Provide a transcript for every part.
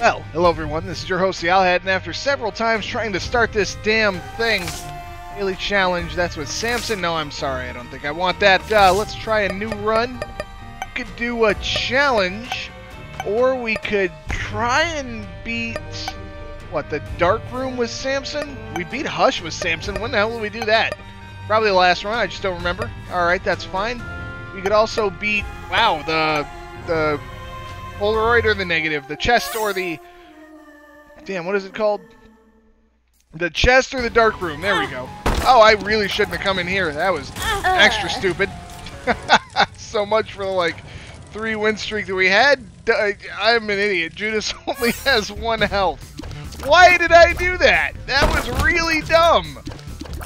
Well, hello everyone, this is your host, the OwlHat, and after several times trying to start this damn thing, daily challenge, that's with Samson. No, I'm sorry, I don't think I want that. Uh, let's try a new run. We could do a challenge, or we could try and beat, what, the dark room with Samson? We beat Hush with Samson. When the hell will we do that? Probably the last run, I just don't remember. Alright, that's fine. We could also beat, wow, the, the Polaroid or the negative, the chest or the damn, what is it called? The chest or the dark room. There we go. Oh, I really shouldn't have come in here. That was extra uh. stupid. so much for the like three win streak that we had. I'm an idiot. Judas only has one health. Why did I do that? That was really dumb.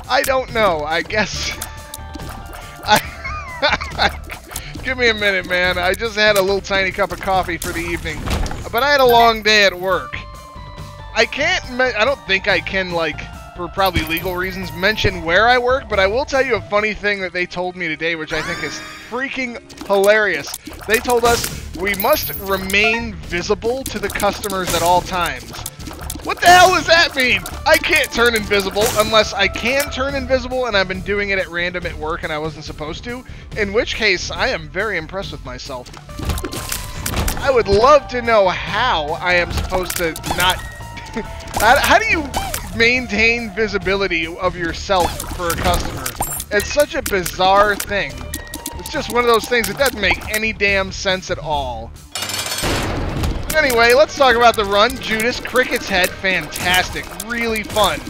I don't know. I guess. I Give me a minute, man. I just had a little tiny cup of coffee for the evening. But I had a long day at work. I can't, I don't think I can, like, for probably legal reasons, mention where I work, but I will tell you a funny thing that they told me today, which I think is freaking hilarious. They told us we must remain visible to the customers at all times. What the hell mean? I can't turn invisible unless I can turn invisible and I've been doing it at random at work and I wasn't supposed to, in which case I am very impressed with myself. I would love to know how I am supposed to not... how do you maintain visibility of yourself for a customer? It's such a bizarre thing. It's just one of those things that doesn't make any damn sense at all. Anyway, let's talk about the run. Judas, Cricket's Head, fantastic. Really fun.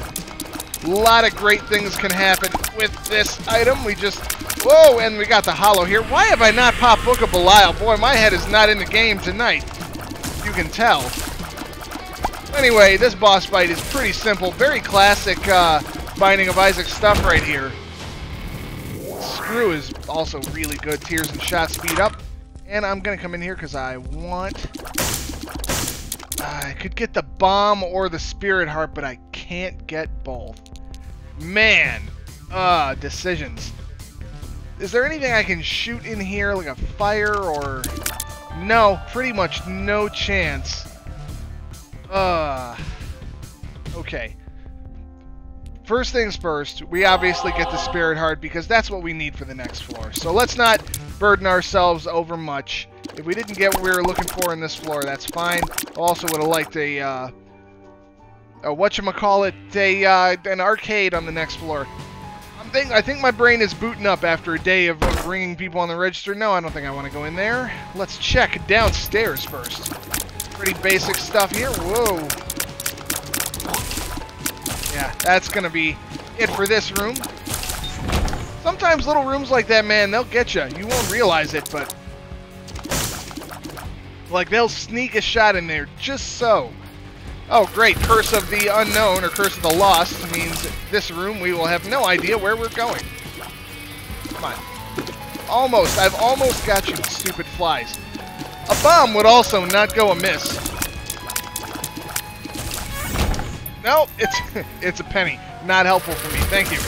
A lot of great things can happen with this item. We just... Whoa, and we got the hollow here. Why have I not popped Book of Belial? Boy, my head is not in the game tonight. You can tell. Anyway, this boss fight is pretty simple. Very classic uh, Binding of Isaac stuff right here. Screw is also really good. Tears and shot speed up. And I'm going to come in here because I want I could get the bomb or the spirit heart, but I can't get both. Man, uh, decisions. Is there anything I can shoot in here, like a fire or... No, pretty much no chance. Uh, okay. First things first, we obviously get the spirit heart because that's what we need for the next floor. So let's not burden ourselves over much. If we didn't get what we were looking for in this floor, that's fine. Also would have liked a, uh, a whatchamacallit, a, uh, an arcade on the next floor. I'm think, I think my brain is booting up after a day of, of ringing people on the register. No, I don't think I want to go in there. Let's check downstairs first. Pretty basic stuff here. Whoa. Yeah, that's going to be it for this room. Sometimes little rooms like that, man, they'll get you. You won't realize it, but like, they'll sneak a shot in there just so. Oh, great. Curse of the Unknown, or Curse of the Lost, means this room we will have no idea where we're going. Come on. Almost. I've almost got you, stupid flies. A bomb would also not go amiss. No, it's it's a penny. Not helpful for me. Thank you.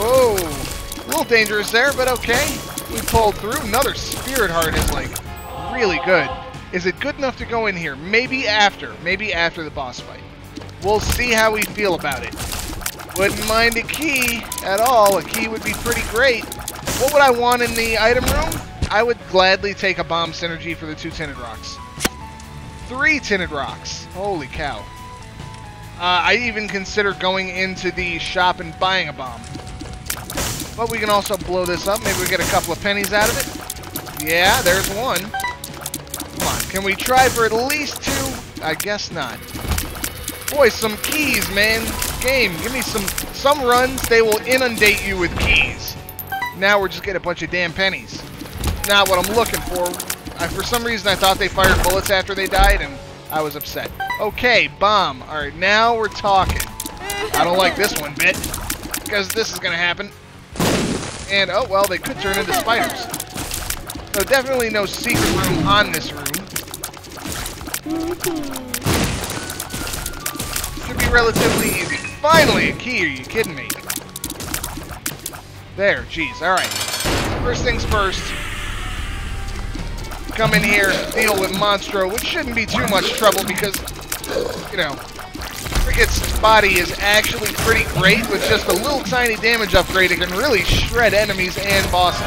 Whoa. A little dangerous there, but okay. We pulled through. Another Spirit Heart is, like, really good. Is it good enough to go in here? Maybe after. Maybe after the boss fight. We'll see how we feel about it. Wouldn't mind a key at all. A key would be pretty great. What would I want in the item room? I would gladly take a bomb synergy for the two tinted rocks. Three tinted rocks. Holy cow. Uh, I even consider going into the shop and buying a bomb. But we can also blow this up. Maybe we get a couple of pennies out of it. Yeah, there's one. Come on, can we try for at least two? I guess not. Boy, some keys, man. Game, give me some... Some runs, they will inundate you with keys. Now we're just getting a bunch of damn pennies. Not what I'm looking for. I, for some reason, I thought they fired bullets after they died, and I was upset. Okay, bomb. Alright, now we're talking. I don't like this one bit, because this is going to happen. And, oh, well, they could turn into spiders. So definitely no secret room on this room. Should be relatively easy. Finally, a key. Are you kidding me? There, jeez. Alright. First things first. Come in here, deal with Monstro, which shouldn't be too much trouble because you know, Cricket's body is actually pretty great with just a little tiny damage upgrade. It can really shred enemies and bosses.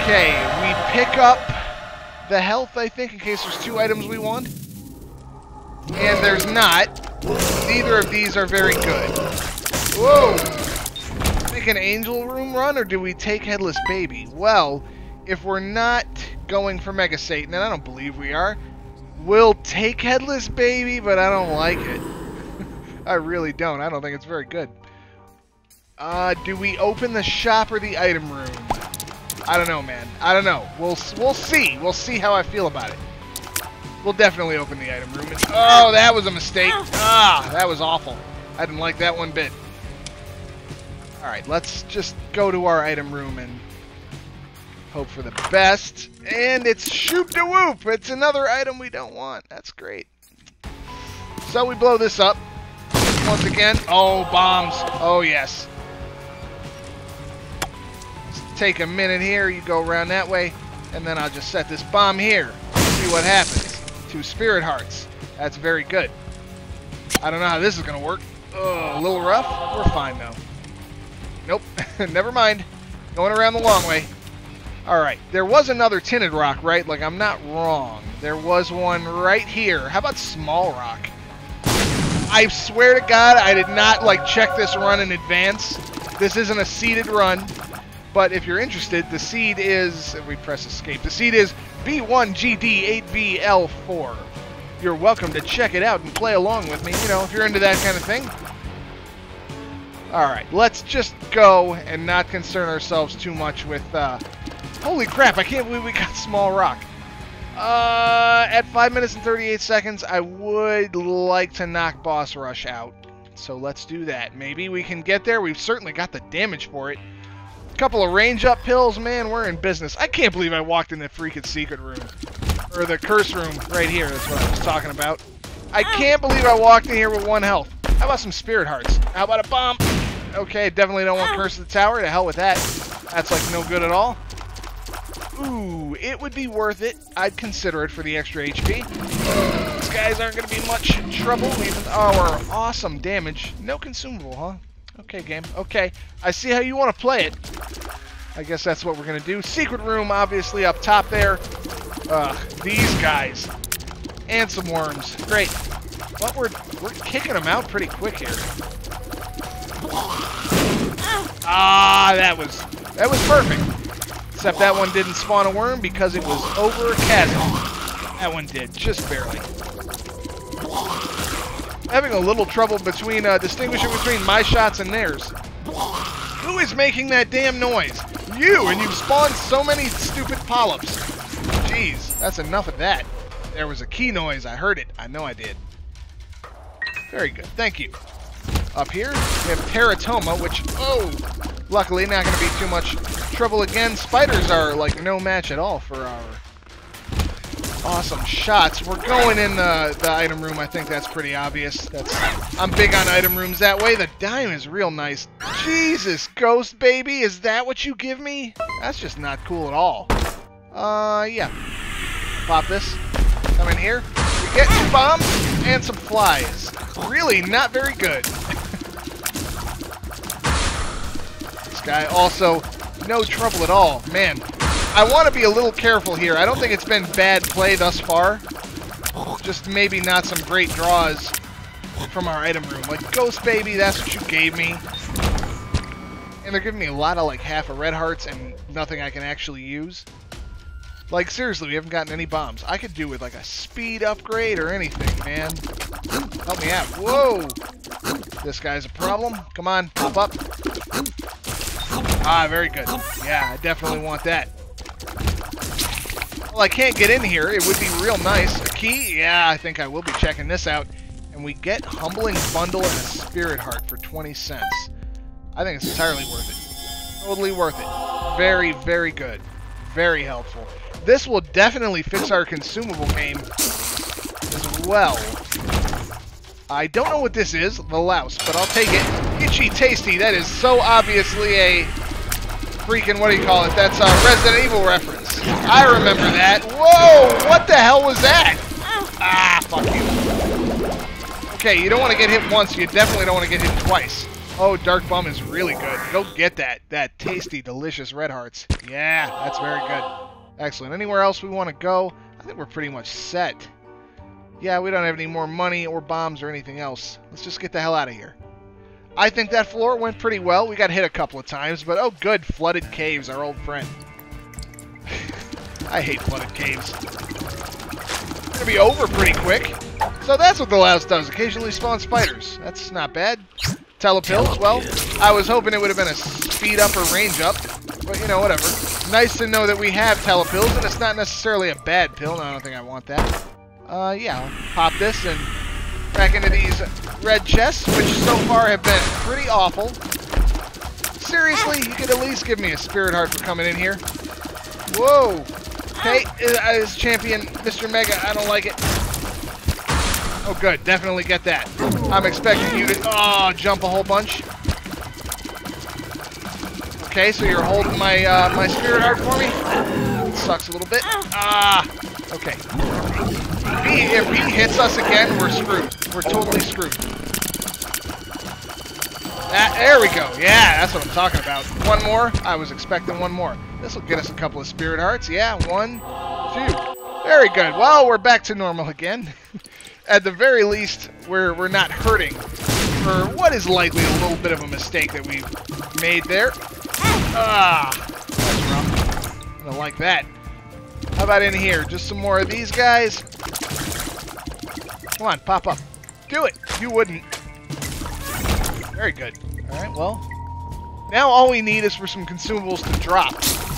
Okay, we pick up the health, I think, in case there's two items we want. And there's not. Neither of these are very good. Whoa! Make an angel room run, or do we take Headless Baby? Well, if we're not going for Mega Satan, and I don't believe we are, we'll take Headless Baby, but I don't like it. I really don't. I don't think it's very good. Uh, do we open the shop or the item room? I don't know, man. I don't know. We'll we'll see. We'll see how I feel about it. We'll definitely open the item room. oh, that was a mistake. Ah, that was awful. I didn't like that one bit. Alright, let's just go to our item room and hope for the best. And it's shoot de whoop! It's another item we don't want. That's great. So we blow this up. Once again. Oh, bombs. Oh, yes. Take a minute here. You go around that way. And then I'll just set this bomb here. See what happens. Two spirit hearts. That's very good. I don't know how this is going to work. Oh, a little rough. We're fine, though. Nope. Never mind. Going around the long way. Alright. There was another tinted rock, right? Like, I'm not wrong. There was one right here. How about small rock? I swear to God, I did not, like, check this run in advance. This isn't a seeded run. But if you're interested, the seed is... We press escape. The seed is B1GD8VL4. You're welcome to check it out and play along with me, you know, if you're into that kind of thing. Alright, let's just go and not concern ourselves too much with, uh... Holy crap, I can't believe we got Small Rock. Uh, at 5 minutes and 38 seconds, I would like to knock Boss Rush out. So let's do that. Maybe we can get there. We've certainly got the damage for it. A couple of range up pills, man, we're in business. I can't believe I walked in the freaking secret room. Or the curse room right here, that's what I was talking about. I can't believe I walked in here with one health. How about some spirit hearts? How about a bomb? Okay, definitely don't want Curse of the Tower. To hell with that. That's like no good at all. Ooh, it would be worth it. I'd consider it for the extra HP. These guys aren't going to be much trouble, even our awesome damage. No consumable, huh? Okay, game. Okay, I see how you want to play it. I guess that's what we're going to do. Secret room, obviously, up top there. Ugh, these guys. And some worms. Great. But we're, we're kicking them out pretty quick here. Ah, that was that was perfect. Except that one didn't spawn a worm because it was over a chasm. That one did, just barely. Having a little trouble between uh, distinguishing between my shots and theirs. Who is making that damn noise? You, and you've spawned so many stupid polyps. Jeez, that's enough of that. There was a key noise. I heard it. I know I did. Very good. Thank you. Up here, we have Teratoma, which, oh, luckily not going to be too much trouble again. Spiders are, like, no match at all for our awesome shots. We're going in the, the item room. I think that's pretty obvious. That's I'm big on item rooms that way. The dime is real nice. Jesus, Ghost Baby, is that what you give me? That's just not cool at all. Uh, yeah. Pop this. Come in here. We get some bombs and some flies. Really not very good. this guy also no trouble at all. Man, I want to be a little careful here. I don't think it's been bad play thus far. Just maybe not some great draws from our item room. Like, Ghost Baby, that's what you gave me. And they're giving me a lot of, like, half a red hearts and nothing I can actually use. Like, seriously, we haven't gotten any bombs. I could do with, like, a speed upgrade or anything, man. Help me out. Whoa! This guy's a problem. Come on, pop up. Ah, very good. Yeah, I definitely want that. Well, I can't get in here. It would be real nice. A key? Yeah, I think I will be checking this out. And we get Humbling Bundle and a Spirit Heart for 20 cents. I think it's entirely worth it. Totally worth it. Very, very good. Very helpful. This will definitely fix our consumable game as well. I don't know what this is, the louse, but I'll take it. Itchy Tasty, that is so obviously a freaking, what do you call it? That's a Resident Evil reference. I remember that. Whoa, what the hell was that? Ah, fuck you. Okay, you don't want to get hit once. You definitely don't want to get hit twice. Oh, Dark Bum is really good. Go get that. That tasty, delicious red hearts. Yeah, that's very good. Excellent. Anywhere else we want to go? I think we're pretty much set. Yeah, we don't have any more money or bombs or anything else. Let's just get the hell out of here. I think that floor went pretty well. We got hit a couple of times, but oh good, Flooded Caves, our old friend. I hate flooded caves. It's gonna be over pretty quick. So that's what the louse does. Occasionally spawn spiders. That's not bad. Telepills, well, I was hoping it would have been a speed up or range up. But, you know, whatever. Nice to know that we have telepills, and it's not necessarily a bad pill. No, I don't think I want that. Uh, yeah, I'll pop this and back into these red chests, which so far have been pretty awful. Seriously, you could at least give me a spirit heart for coming in here. Whoa! Hey, as champion, Mr. Mega, I don't like it. Oh, good. Definitely get that. I'm expecting you to, oh, jump a whole bunch. Okay, so you're holding my uh, my spirit heart for me. It sucks a little bit. Ah, okay. If he, if he hits us again, we're screwed. We're totally screwed. That, there we go. Yeah, that's what I'm talking about. One more. I was expecting one more. This will get us a couple of spirit hearts. Yeah, one, two. Very good. Well, we're back to normal again. At the very least, we're, we're not hurting for what is likely a little bit of a mistake that we've made there. Ah, that's rough. I don't like that. How about in here? Just some more of these guys. Come on, pop up. Do it. You wouldn't. Very good. All right, well, now all we need is for some consumables to drop.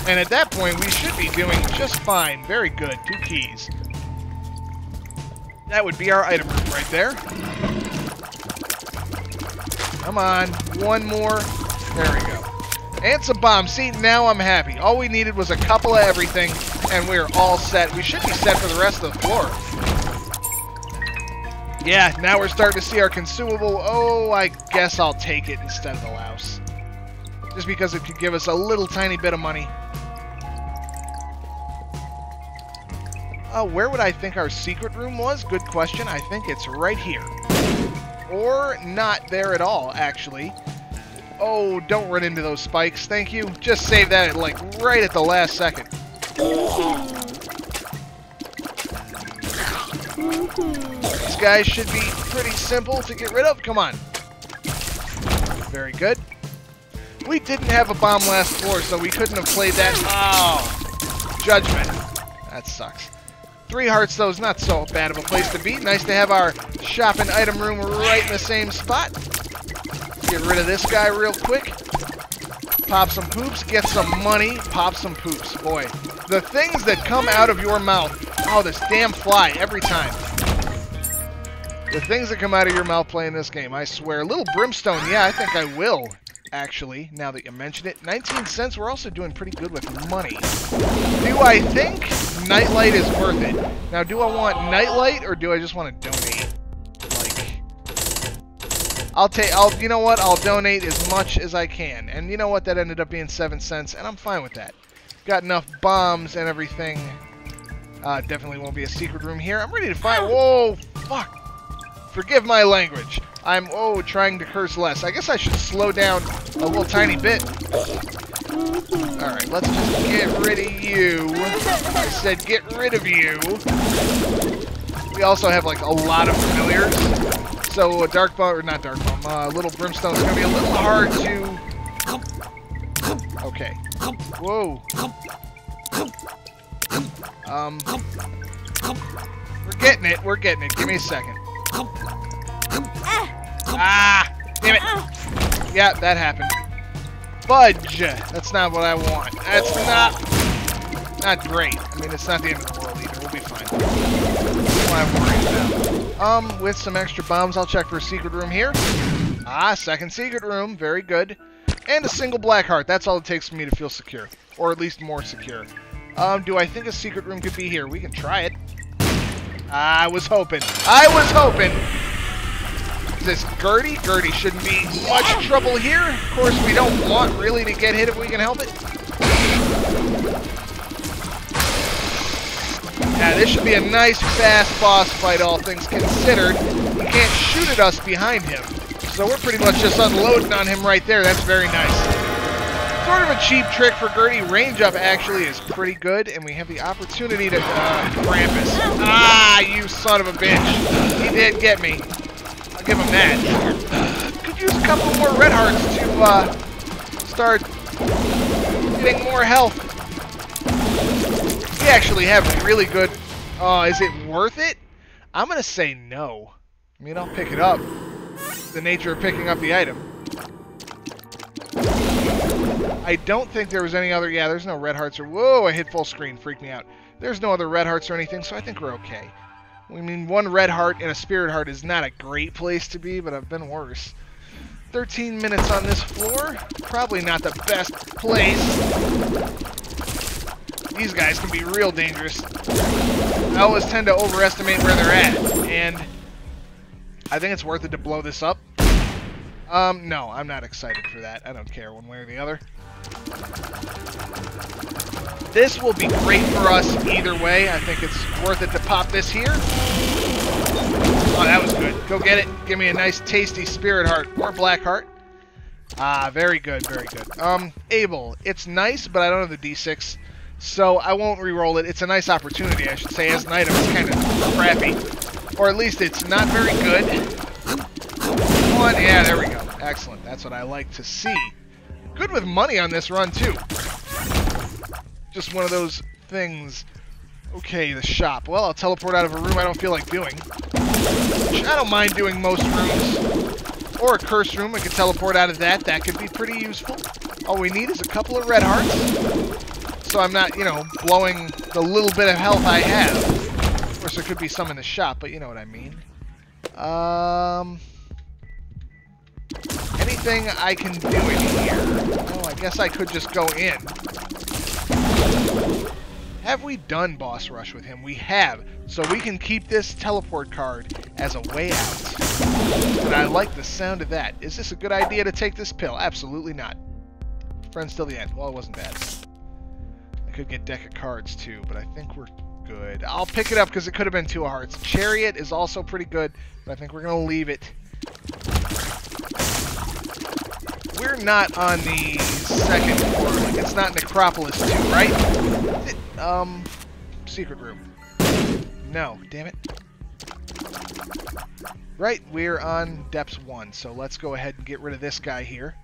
And at that point, we should be doing just fine. Very good. Two keys. That would be our item room right there. Come on. One more. There we go. And some bombs. See, now I'm happy. All we needed was a couple of everything, and we're all set. We should be set for the rest of the floor. Yeah, now we're starting to see our consumable. Oh, I guess I'll take it instead of the louse. Just because it could give us a little tiny bit of money. Oh, where would I think our secret room was? Good question. I think it's right here. Or not there at all, actually. Oh, don't run into those spikes. Thank you. Just save that, like, right at the last second. These guys should be pretty simple to get rid of. Come on. Very good. We didn't have a bomb last floor, so we couldn't have played that. Oh, judgment. That sucks. Three hearts, though, is not so bad of a place to be. Nice to have our shopping item room right in the same spot. Get rid of this guy real quick. Pop some poops, get some money, pop some poops. Boy, the things that come out of your mouth. Oh, this damn fly, every time. The things that come out of your mouth playing this game, I swear. Little brimstone, yeah, I think I will, actually, now that you mention it. 19 cents, we're also doing pretty good with money. Do I think Nightlight is worth it? Now, do I want Nightlight, or do I just want to donate? I'll take, I'll, you know what, I'll donate as much as I can. And you know what, that ended up being 7 cents, and I'm fine with that. Got enough bombs and everything. Uh, definitely won't be a secret room here. I'm ready to fight. Whoa, fuck. Forgive my language. I'm, oh, trying to curse less. I guess I should slow down a little tiny bit. Alright, let's just get rid of you. I said get rid of you. We also have, like, a lot of familiars. So, Dark Bum, or not Dark Bum, uh, Little Brimstone is to be a little hard to... Okay. Whoa. Um... We're getting it, we're getting it. Give me a second. Ah! Damn it! Yeah, that happened. Fudge! That's not what I want. That's not... Not great. I mean, it's not the end of the world either. We'll be fine. Don't worry about. Um, with some extra bombs, I'll check for a secret room here. Ah, second secret room. Very good. And a single black heart. That's all it takes for me to feel secure. Or at least more secure. Um, do I think a secret room could be here? We can try it. I was hoping. I was hoping. This Gurdy? Gurdy shouldn't be much trouble here. Of course, we don't want really to get hit if we can help it. Yeah, this should be a nice, fast boss fight, all things considered. We can't shoot at us behind him. So we're pretty much just unloading on him right there. That's very nice. Sort of a cheap trick for Gurdy. Range up actually is pretty good, and we have the opportunity to uh, Krampus. Ah, you son of a bitch. He did get me. I'll give him that. Could use a couple more red hearts to uh, start getting more health. We actually have really good... Oh, is it worth it? I'm going to say no. I mean, I'll pick it up. The nature of picking up the item. I don't think there was any other... Yeah, there's no red hearts or... Whoa, I hit full screen. Freaked me out. There's no other red hearts or anything, so I think we're okay. I mean, one red heart and a spirit heart is not a great place to be, but I've been worse. 13 minutes on this floor. Probably not the best place. These guys can be real dangerous. I always tend to overestimate where they're at, and I think it's worth it to blow this up. Um, no, I'm not excited for that. I don't care one way or the other. This will be great for us either way. I think it's worth it to pop this here. Oh, that was good. Go get it. Give me a nice, tasty spirit heart or black heart. Ah, very good, very good. Um, Abel, it's nice, but I don't have the D6, so I won't re-roll it. It's a nice opportunity, I should say. As an item, it's kind of crappy. Or at least it's not very good. One, yeah, there we go. Excellent. That's what I like to see. Good with money on this run, too. Just one of those things. Okay, the shop. Well, I'll teleport out of a room I don't feel like doing. I don't mind doing most rooms. Or a curse room, I could teleport out of that. That could be pretty useful. All we need is a couple of red hearts. So I'm not, you know, blowing the little bit of health I have. Of course, there could be some in the shop, but you know what I mean. Um... Anything I can do in here? Oh, I guess I could just go in. Have we done boss rush with him? We have. So we can keep this teleport card as a way out. And I like the sound of that. Is this a good idea to take this pill? Absolutely not. Friends till the end. Well, it wasn't bad. Could get deck of cards too, but I think we're good. I'll pick it up because it could have been two hearts. Chariot is also pretty good, but I think we're going to leave it. We're not on the second floor. Like, it's not Necropolis 2, right? Um, secret room. No, damn it. Right, we're on depths 1, so let's go ahead and get rid of this guy here.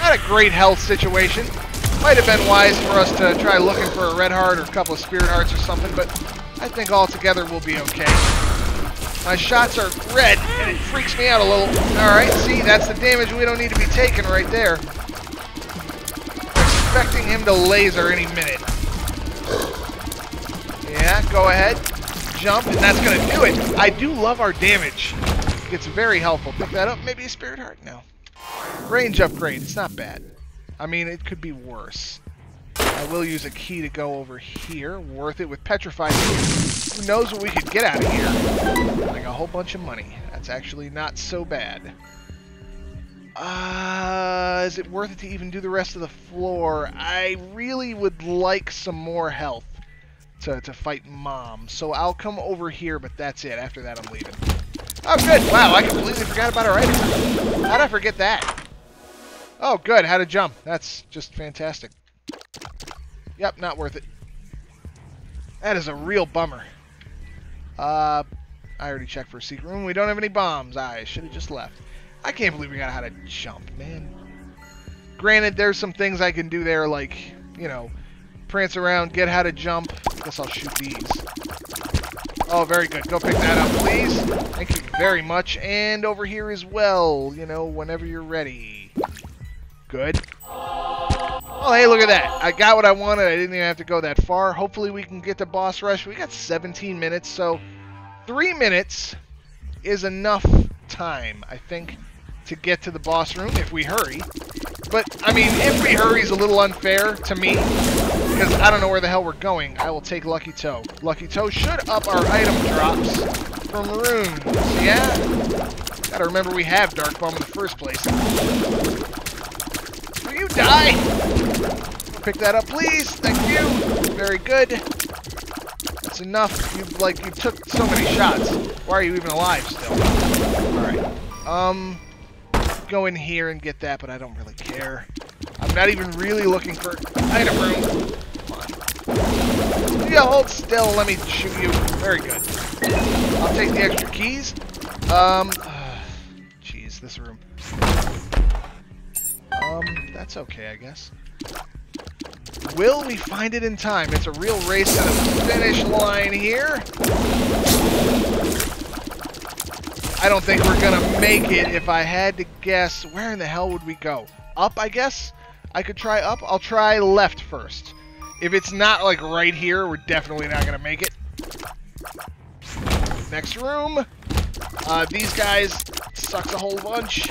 Not a great health situation. Might have been wise for us to try looking for a red heart or a couple of spirit hearts or something, but I think altogether we'll be okay. My shots are red, and it freaks me out a little. Alright, see, that's the damage we don't need to be taking right there. Expecting him to laser any minute. Yeah, go ahead. Jump, and that's going to do it. I do love our damage. It's very helpful. Pick that up. Maybe a Spirit Heart? No. Range upgrade. It's not bad. I mean, it could be worse. I will use a key to go over here. Worth it with Petrified. Who knows what we could get out of here? Like a whole bunch of money. That's actually not so bad. Uh, is it worth it to even do the rest of the floor? I really would like some more health to, to fight Mom. So I'll come over here, but that's it. After that, I'm leaving. Oh, good. Wow, I completely forgot about our item. How'd I forget that? Oh, good. How to jump. That's just fantastic. Yep, not worth it. That is a real bummer. Uh, I already checked for a secret room. We don't have any bombs. I should have just left. I can't believe we got how to jump, man. Granted, there's some things I can do there, like, you know, prance around, get how to jump. I guess I'll shoot these. Oh, very good. Go pick that up, please. Thank you very much. And over here as well, you know, whenever you're ready. Good. Oh, hey, look at that. I got what I wanted. I didn't even have to go that far. Hopefully we can get to boss rush. We got 17 minutes, so three minutes is enough time, I think, to get to the boss room if we hurry. But, I mean, if we hurry is a little unfair to me, because I don't know where the hell we're going. I will take Lucky Toe. Lucky Toe should up our item drops from runes. Yeah? Gotta remember we have Dark Bum in the first place. Die? Pick that up, please. Thank you. Very good. That's enough. You like you took so many shots. Why are you even alive still? All right. Um, go in here and get that, but I don't really care. I'm not even really looking for item room. Come on. Yeah, hold still. Let me shoot you. Very good. I'll take the extra keys. Um, jeez, this room. Um, that's okay, I guess. Will we find it in time? It's a real race to the finish line here. I don't think we're gonna make it. If I had to guess, where in the hell would we go? Up, I guess? I could try up. I'll try left first. If it's not, like, right here, we're definitely not gonna make it. Next room. Uh, these guys sucks a whole bunch.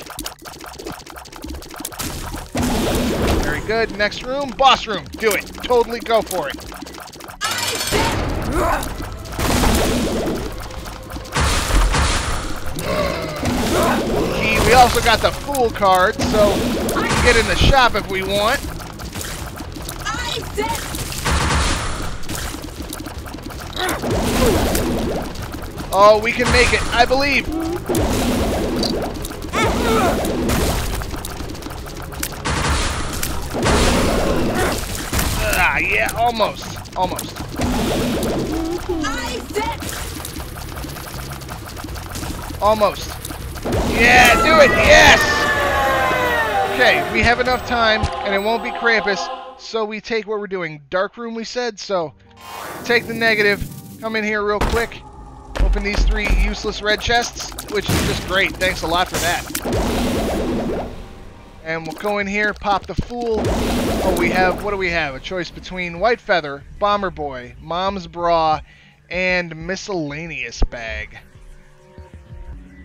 Very good. Next room. Boss room. Do it. Totally go for it. Key. We also got the Fool card, so we can get in the shop if we want. Oh, we can make it. I believe. Ah, yeah, almost. Almost. Almost. Yeah, do it! Yes! Okay, we have enough time, and it won't be Krampus, so we take what we're doing. Dark room, we said, so take the negative, come in here real quick, open these three useless red chests, which is just great. Thanks a lot for that. And we'll go in here, pop the Fool. Oh, we have, what do we have? A choice between White Feather, Bomber Boy, Mom's Bra, and Miscellaneous Bag.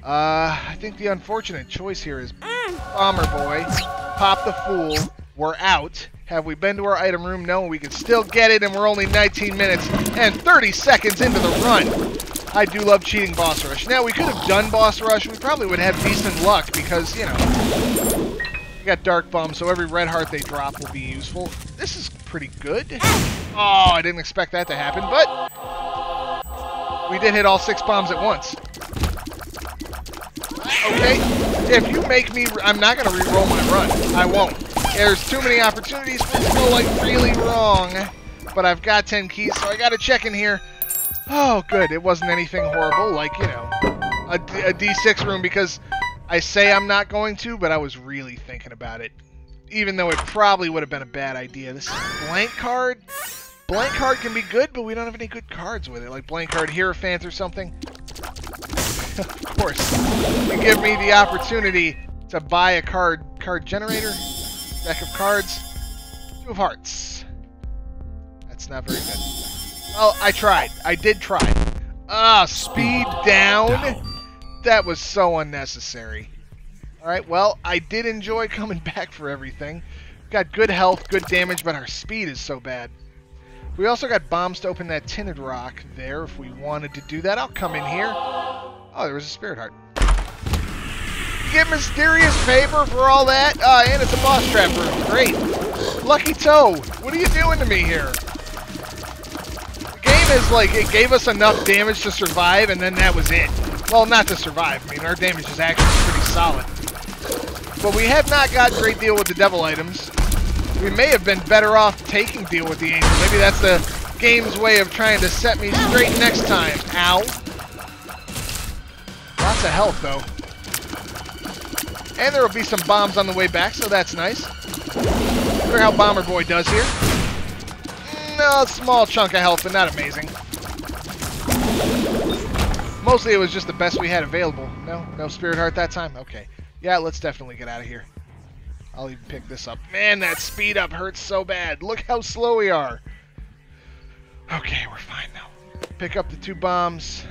Uh, I think the unfortunate choice here is Bomber Boy. Pop the Fool. We're out. Have we been to our item room? No, we can still get it, and we're only 19 minutes and 30 seconds into the run. I do love cheating Boss Rush. Now, we could have done Boss Rush. We probably would have decent luck because, you know, we got Dark Bum, so every red heart they drop will be useful. This is pretty good. Oh, I didn't expect that to happen, but we did hit all six bombs at once. Okay, if you make me, I'm not going to re-roll my run. I won't. There's too many opportunities for it to go, like, really wrong. But I've got 10 keys, so I got to check in here. Oh, good. It wasn't anything horrible, like, you know, a, a D6 room, because I say I'm not going to, but I was really thinking about it. Even though it probably would have been a bad idea. This blank card... Blank card can be good, but we don't have any good cards with it. Like blank card Hierophant or something. of course. You give me the opportunity to buy a card card generator. Deck of cards. Two of hearts. That's not very good. Well, I tried. I did try. Ah, speed down. That was so unnecessary. Alright, well, I did enjoy coming back for everything. Got good health, good damage, but our speed is so bad. We also got bombs to open that tinted rock there if we wanted to do that. I'll come in here. Oh, there was a spirit heart. Get mysterious paper for all that? Uh, and it's a boss trap room. Great. Lucky Toe, what are you doing to me here? The game is like, it gave us enough damage to survive, and then that was it. Well, not to survive. I mean, our damage is actually pretty solid. But we have not got great deal with the devil items. We may have been better off taking deal with the angel. Maybe that's the game's way of trying to set me straight next time. Ow. Lots of health, though. And there will be some bombs on the way back, so that's nice. Wonder how Bomber Boy does here. Mm, no, small chunk of health, but not amazing. Mostly it was just the best we had available. No? No Spirit Heart that time? Okay. Yeah, let's definitely get out of here. I'll even pick this up. Man, that speed up hurts so bad. Look how slow we are. Okay, we're fine now. Pick up the two bombs.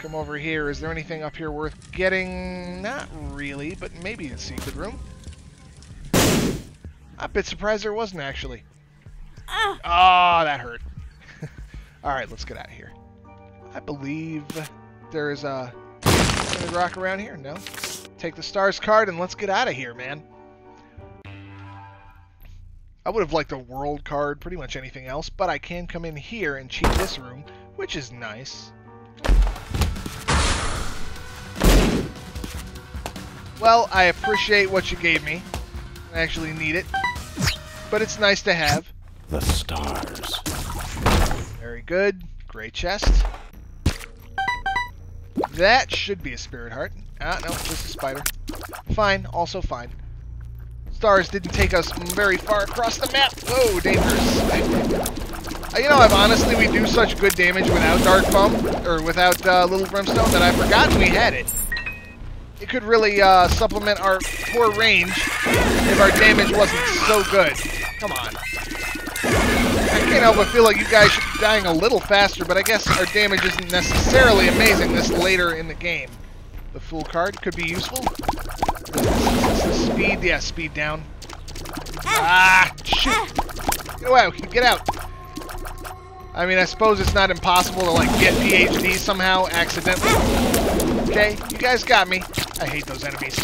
Come over here. Is there anything up here worth getting? Not really, but maybe a secret room. I'm a bit surprised there wasn't, actually. Ah, oh, that hurt. Alright, let's get out of here. I believe there's uh, a rock around here. No? Take the stars card and let's get out of here, man. I would have liked a world card, pretty much anything else, but I can come in here and cheat this room which is nice. Well, I appreciate what you gave me. I actually need it. But it's nice to have. The stars. Very good. Great chest. That should be a spirit heart. Ah, no, just a spider. Fine, also fine. Stars didn't take us very far across the map. Whoa, dangerous. Uh, you know, I've honestly, we do such good damage without Dark Bum, or without uh, Little Brimstone, that I've forgotten we had it. It could really uh, supplement our poor range if our damage wasn't so good. Come on. I can't help but feel like you guys should be dying a little faster, but I guess our damage isn't necessarily amazing this later in the game. The Fool card could be useful. Speed, yeah, speed down. Ah, shoot! Get out, get out! I mean, I suppose it's not impossible to, like, get PhD somehow, accidentally. Okay, you guys got me. I hate those enemies.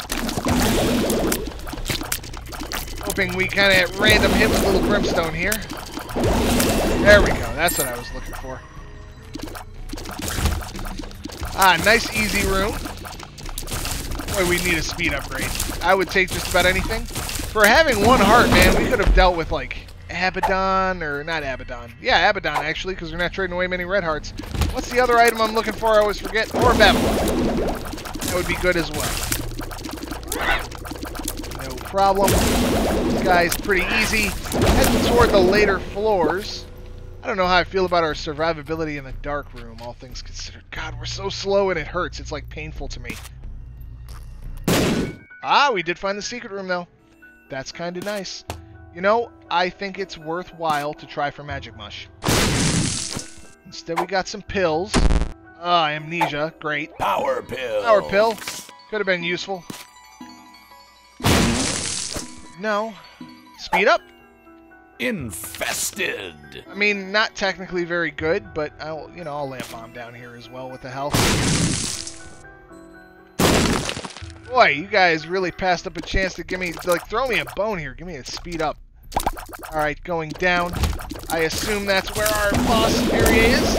Hoping we kind of at random hit with little brimstone here. There we go. That's what I was looking for. Ah, nice easy room. Boy, we need a speed upgrade. I would take just about anything. For having one heart, man, we could have dealt with, like, Abaddon, or not Abaddon. Yeah, Abaddon, actually, because we're not trading away many red hearts. What's the other item I'm looking for? I always forget. Or Babylon. That would be good as well. Problem. This guy's pretty easy. Heading toward the later floors. I don't know how I feel about our survivability in the dark room, all things considered. God, we're so slow and it hurts. It's, like, painful to me. Ah, we did find the secret room, though. That's kind of nice. You know, I think it's worthwhile to try for Magic Mush. Instead, we got some pills. Ah, amnesia. Great. Power pill. Power pill. Could have been useful. No. Speed up. Infested. I mean, not technically very good, but I'll, you know, I'll lamp bomb down here as well with the health. Boy, you guys really passed up a chance to give me, like, throw me a bone here. Give me a speed up. Alright, going down. I assume that's where our boss area is.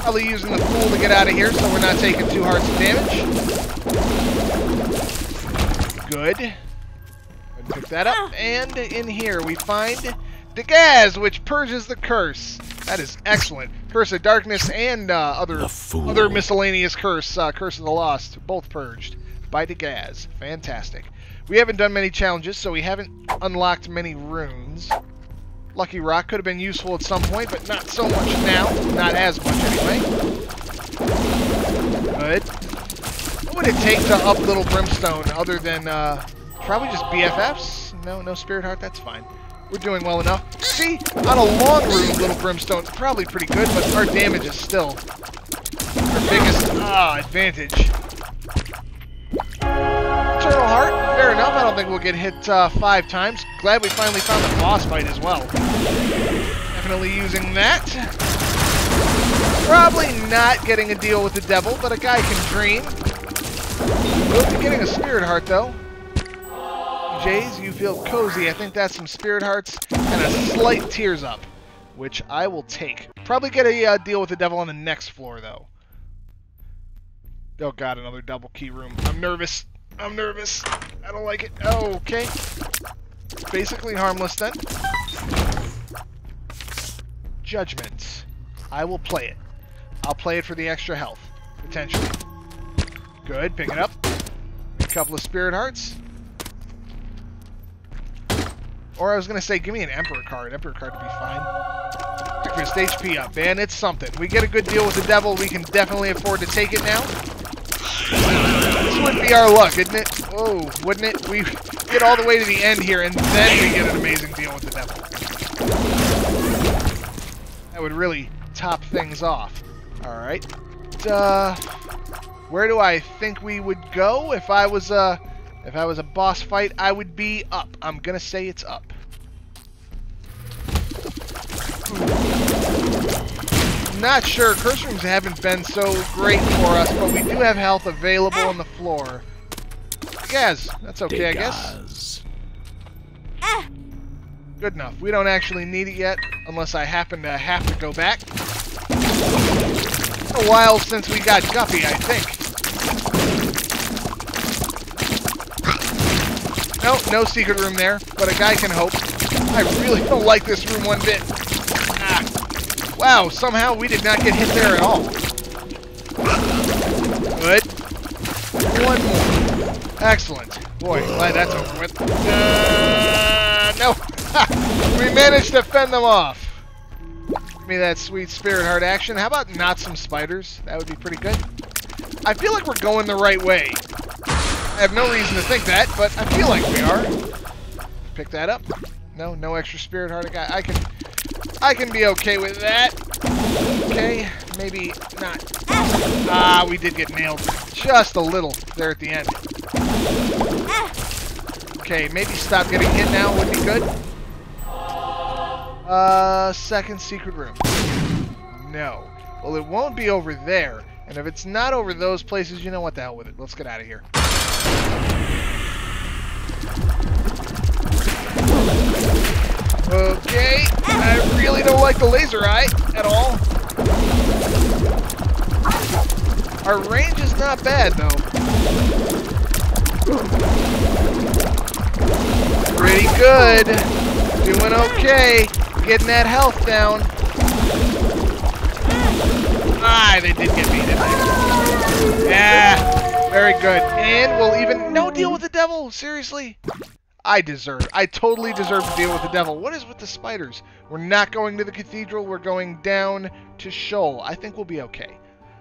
Probably using the pool to get out of here so we're not taking two hearts of damage. Good. Pick that up. And in here we find Dagaz, which purges the curse. That is excellent. Curse of Darkness and uh, other other miscellaneous curse, uh, Curse of the Lost, both purged by Dagaz. Fantastic. We haven't done many challenges, so we haven't unlocked many runes. Lucky Rock could have been useful at some point, but not so much now. Not as much, anyway. Good. What would it take to up Little Brimstone other than, uh, probably just BFFs? No, no Spirit Heart, that's fine. We're doing well enough. See, on a long room, Little Brimstone's probably pretty good, but our damage is still our biggest ah, advantage. Eternal Heart, fair enough. I don't think we'll get hit uh, five times. Glad we finally found the boss fight as well. Definitely using that. Probably not getting a deal with the devil, but a guy can dream. We'll be getting a Spirit Heart, though. Jays, you feel cozy. I think that's some Spirit Hearts and a slight Tears Up, which I will take. Probably get a uh, deal with the devil on the next floor, though. Oh god, another double key room. I'm nervous. I'm nervous. I don't like it. Oh, okay. Basically harmless then. Judgment. I will play it. I'll play it for the extra health. Potentially. Good, pick it up. A couple of spirit hearts. Or I was going to say, give me an Emperor card. Emperor card would be fine. Breakfast HP up, man. It's something. We get a good deal with the devil. We can definitely afford to take it now. This would be our luck, isn't it? Oh, wouldn't it? We get all the way to the end here, and then we get an amazing deal with the devil. That would really top things off. Alright. Uh, where do I think we would go if I was a... If I was a boss fight, I would be up. I'm gonna say it's up. not sure. Curse rooms haven't been so great for us, but we do have health available on the floor. Yes, that's okay, I guess. Good enough. We don't actually need it yet, unless I happen to have to go back. a while since we got Guppy, I think. No, no secret room there, but a guy can hope. I really don't like this room one bit. Ah. Wow, somehow we did not get hit there at all. Good. One more. Excellent. Boy, glad that's over with. Uh, no. we managed to fend them off. Give me that sweet spirit heart action. How about not some spiders? That would be pretty good. I feel like we're going the right way. I have no reason to think that, but I feel like we are. Pick that up. No, no extra spirit heart. I, I can, I can be okay with that. Okay, maybe not. Ah, we did get nailed just a little there at the end. Okay, maybe stop getting hit now would be good. Uh, second secret room. No. Well, it won't be over there. And if it's not over those places, you know what the hell with it. Let's get out of here. Okay, I really don't like the laser eye at all. Our range is not bad, though. Pretty good. Doing okay. Getting that health down. Ah, they did get me, didn't they? Yeah, very good. And we'll even... No deal with the devil, seriously? I deserve. I totally deserve to deal with the devil. What is with the spiders? We're not going to the cathedral. We're going down to Sheol. I think we'll be okay.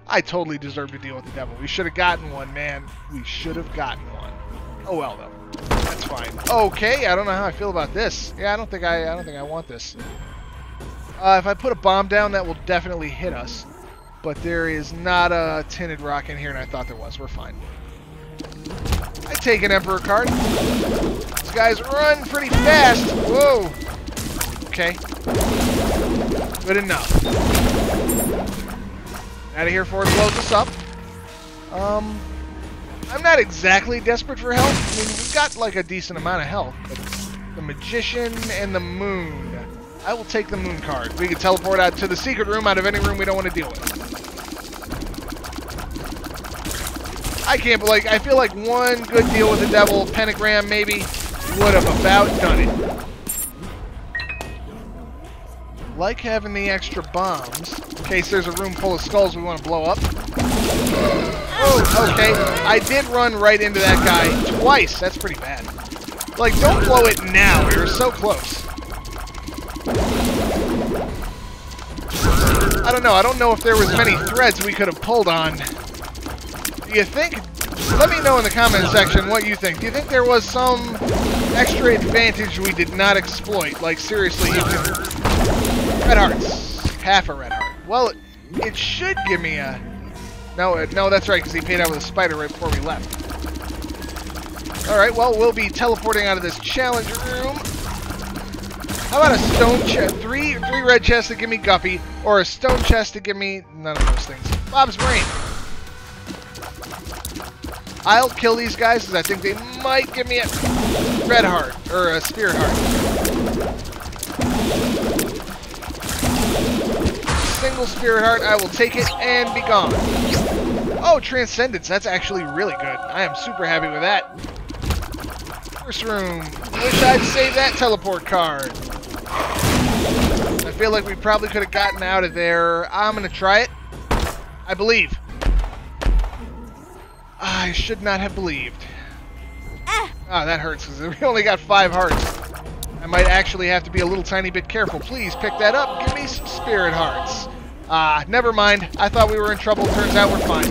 I totally deserve to deal with the devil. We should have gotten one, man. We should have gotten one. Oh well, though. That's fine. Okay, I don't know how I feel about this. Yeah, I don't think I. I don't think I want this. Uh, if I put a bomb down, that will definitely hit us. But there is not a tinted rock in here, and I thought there was. We're fine. I take an Emperor card. These guys run pretty fast. Whoa. Okay. Good enough. Out of here before it blows us up. Um, I'm not exactly desperate for help. I mean, we've got like a decent amount of health. But the Magician and the Moon. I will take the Moon card. We can teleport out to the secret room out of any room we don't want to deal with. I can't, like, I feel like one good deal with the devil, pentagram maybe, would have about done it. Like having the extra bombs, in case there's a room full of skulls we want to blow up. Oh, okay. I did run right into that guy twice. That's pretty bad. Like, don't blow it now. You're so close. I don't know. I don't know if there was many threads we could have pulled on. Do you think... Let me know in the comment section what you think. Do you think there was some extra advantage we did not exploit? Like, seriously, you can... Red hearts. Half a red heart. Well, it, it should give me a... No, no, that's right, because he paid out with a spider right before we left. Alright, well, we'll be teleporting out of this challenge room. How about a stone chest? Three, three red chests to give me Guppy, or a stone chest to give me none of those things. Bob's brain. I'll kill these guys because I think they might give me a red heart, or a spirit heart. Single spirit heart, I will take it and be gone. Oh, Transcendence, that's actually really good. I am super happy with that. First room. Wish I'd saved that teleport card. I feel like we probably could have gotten out of there. I'm going to try it. I believe. I should not have believed. Ah, oh, that hurts because we only got five hearts. I might actually have to be a little tiny bit careful. Please pick that up. Give me some spirit hearts. Ah, never mind. I thought we were in trouble. Turns out we're fine.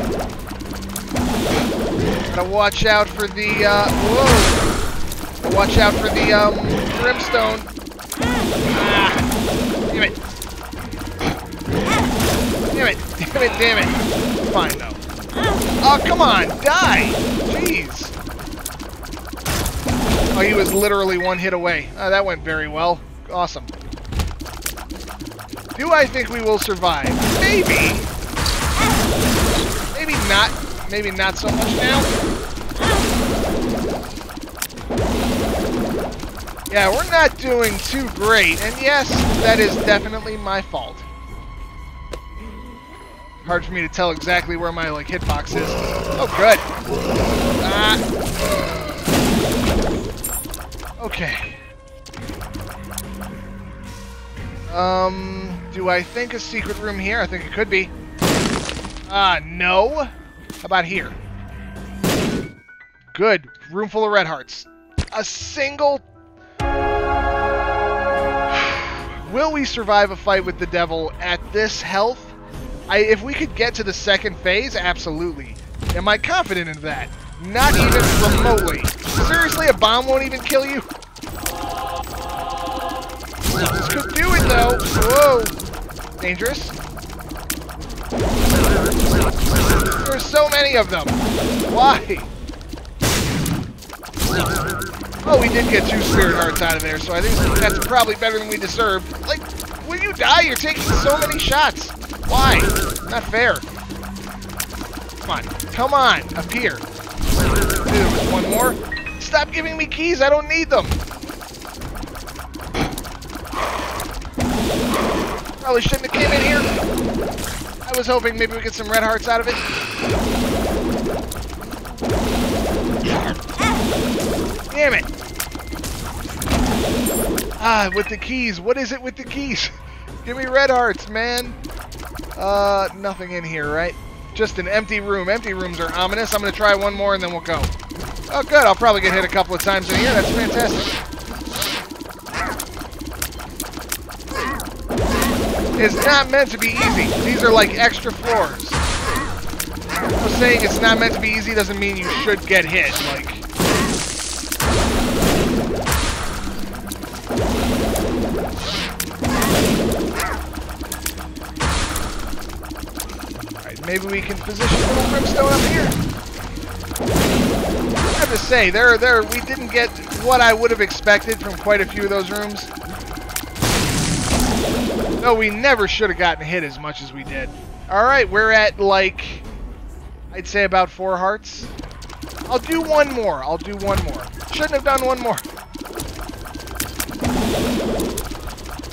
Gotta watch out for the, uh, whoa. Watch out for the, um, brimstone. Ah, damn it. Damn it, damn it, damn it. Fine, though. Oh, come on, die! Jeez. Oh, he was literally one hit away. Oh, that went very well. Awesome. Do I think we will survive? Maybe. Maybe not. Maybe not so much now. Yeah, we're not doing too great. And yes, that is definitely my fault. Hard for me to tell exactly where my like hitbox is. Oh, good. Ah. Okay. Um, do I think a secret room here? I think it could be. Ah, no. How about here? Good. Room full of red hearts. A single... Will we survive a fight with the devil at this health? I, if we could get to the second phase, absolutely. Am I confident in that? Not even remotely. Seriously, a bomb won't even kill you? This could do it, though. Whoa. Dangerous. There's so many of them. Why? Oh, we did get two spirit hearts out of there, so I think that's probably better than we deserved. Like, when you die, you're taking so many shots. Why? Not fair. Come on. Come on. Up here. One more. Stop giving me keys. I don't need them. Probably shouldn't have came in here. I was hoping maybe we get some red hearts out of it. Damn it. Ah, with the keys. What is it with the keys? Give me red hearts, man. Uh, nothing in here, right? Just an empty room. Empty rooms are ominous. I'm going to try one more and then we'll go. Oh, good. I'll probably get hit a couple of times in here. That's fantastic. It's not meant to be easy. These are like extra floors. I'm saying it's not meant to be easy doesn't mean you should get hit. Like, maybe we can position a little brimstone up here. I have to say, there, there, we didn't get what I would have expected from quite a few of those rooms. No, we never should have gotten hit as much as we did. All right, we're at like, I'd say about four hearts. I'll do one more. I'll do one more. Shouldn't have done one more.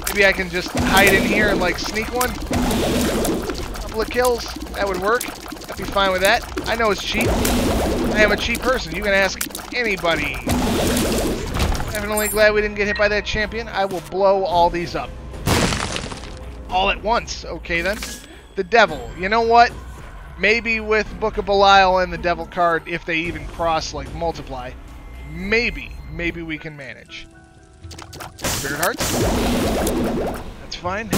Maybe I can just hide in here and like sneak one. Couple of kills. That would work. I'd be fine with that. I know it's cheap. I am a cheap person. You can ask anybody. Definitely glad we didn't get hit by that champion. I will blow all these up. All at once. Okay, then. The devil. You know what? Maybe with Book of Belial and the devil card, if they even cross, like, multiply, maybe, maybe we can manage. Spirit Hearts? That's fine.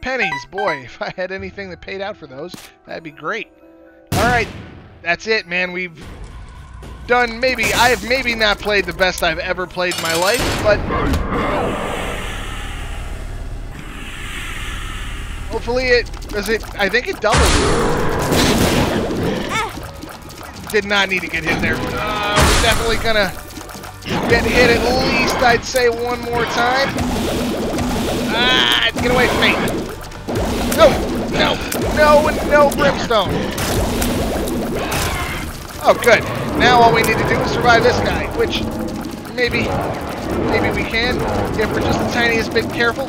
Pennies, boy, if I had anything that paid out for those, that'd be great. Alright, that's it, man. We've done maybe, I have maybe not played the best I've ever played in my life, but hopefully it, does it, I think it doubled. Did not need to get hit there. Uh, we're definitely gonna get hit at least, I'd say, one more time. Ah, get away from no, brimstone. Oh, good. Now all we need to do is survive this guy, which maybe, maybe we can if we're just the tiniest bit careful.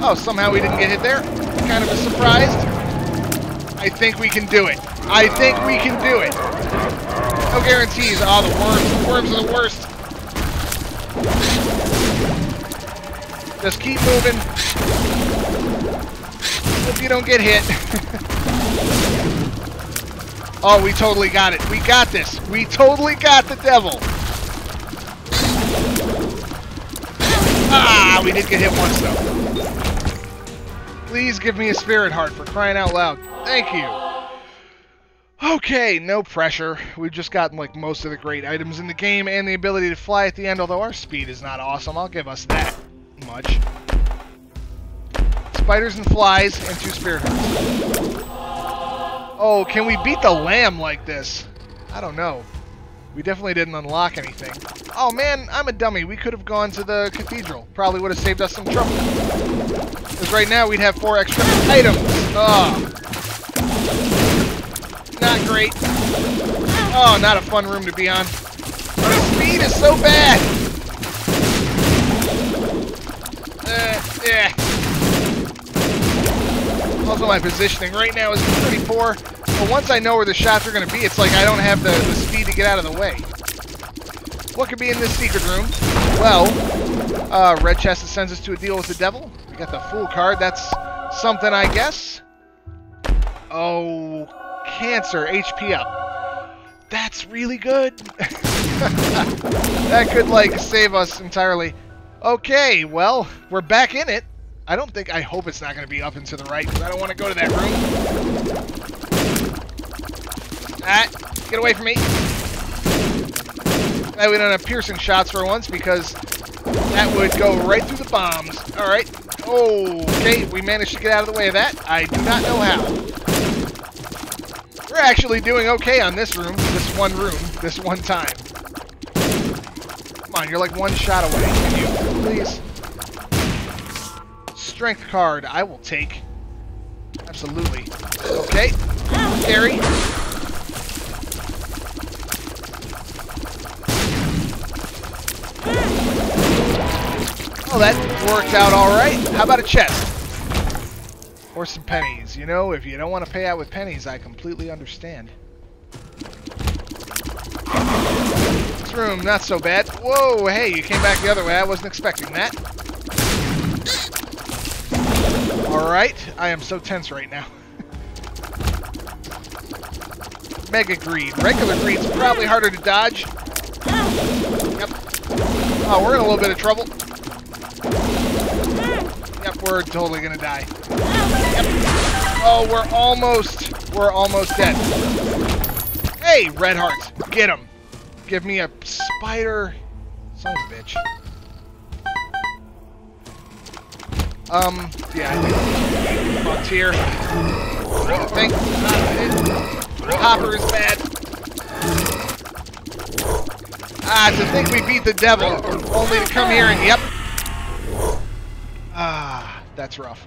Oh, somehow we didn't get hit there. Kind of a surprise. I think we can do it. I think we can do it. No guarantees. Oh, the worms. The worms are the worst. Just keep moving. Hope you don't get hit. oh, we totally got it. We got this. We totally got the devil. Ah, we did get hit once, though. Please give me a spirit heart for crying out loud. Thank you. Okay, no pressure. We've just gotten like most of the great items in the game and the ability to fly at the end, although our speed is not awesome. I'll give us that much. Spiders and flies and two spirit hearts. Oh, can we beat the lamb like this? I don't know. We definitely didn't unlock anything. Oh man, I'm a dummy. We could have gone to the cathedral. Probably would have saved us some trouble. Because right now we'd have four extra items. Oh. Not great. Oh, not a fun room to be on. Speed is so bad. Uh, yeah. Also, my positioning right now is pretty poor. But once I know where the shots are going to be, it's like I don't have the, the speed to get out of the way. What could be in this secret room? Well, uh, red chest sends us to a deal with the devil. We got the fool card. That's something, I guess. Oh, cancer, HP up. That's really good. that could, like, save us entirely. Okay, well, we're back in it. I don't think, I hope it's not going to be up and to the right, because I don't want to go to that room. Ah, get away from me. That we don't have piercing shots for once, because that would go right through the bombs. Alright. Oh, Okay, we managed to get out of the way of that. I do not know how. We're actually doing okay on this room, this one room, this one time. Come on, you're like one shot away. Can you, please? Strength card, I will take. Absolutely. Okay. Scary. Well, that worked out alright. How about a chest? Or some pennies. You know, if you don't want to pay out with pennies, I completely understand. This room, not so bad. Whoa, hey, you came back the other way. I wasn't expecting that. Alright, I am so tense right now. Mega Greed. Regular Greed's probably harder to dodge. Yep. Oh, we're in a little bit of trouble. Yep, we're totally gonna die. Yep. Oh, we're almost, we're almost dead. Hey, red hearts, get him. Give me a spider. Son of a bitch. Um, yeah, I fucked here. I think Hopper is bad. Ah, to think we beat the devil, only to come here and yep. Ah, that's rough.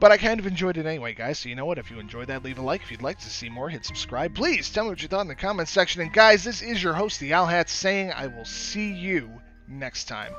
But I kind of enjoyed it anyway, guys. So you know what? If you enjoyed that, leave a like. If you'd like to see more, hit subscribe. Please tell me what you thought in the comments section. And guys, this is your host, the Owl Hat, saying I will see you next time.